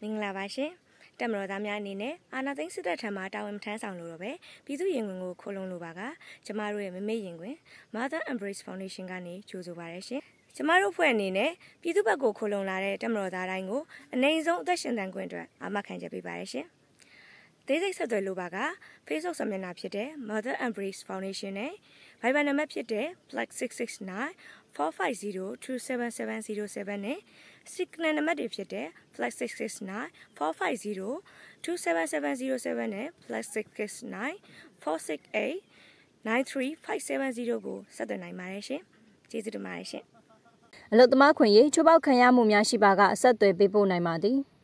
မင်္ဂလာပါရှင်တက်မတော်သားများအနေနဲ့အာနာသိန်းစစ်တပ်ထံမှတာဝန်ထမ်းဆောင်လို့တော့ပဲပြည်သူရင်ခွင်ကိုခိုးလုံလိုပါကကျမတို့ရဲ့မမေ့ရင်ခွင် Mother Embrace Foundation ကနေကြိုဆိုပါရရှင်ကျမတို့ဖွဲ့အနေနဲ့ပြည်သူ့ဘက်ကိုခိုးလုံလာတဲ့တက်မတော်သားတိုင်းကိုအနိုင်ဆုံးအသက်ရှင်သန်ခွင့်အတွက်အာမခံချက်ပေးပါရရှင်သေးစိတ်ဆက်သွယ်လိုပါက Facebook စာမျက်နှာဖြစ်တဲ့ Mother Embrace Foundation နဲ့ Viber နံပါတ်ဖြစ်တဲ့ +669 450277707နဲ့ Signal နံပါတ်တွေဖြစ်တဲ့ +669 450 27707နဲ့ +669 468 93570ကိုဆက်သွယ်နိုင်ပါတယ်ရှင်။ကျေးဇူးတင်ပါတယ်ရှင်။အလုတ်သမားခွင့်ရေးချိုးပေါက်ခံရမှုများရှိပါကအဆက်အသွယ်ပေးပို့နိုင်ပါသည်။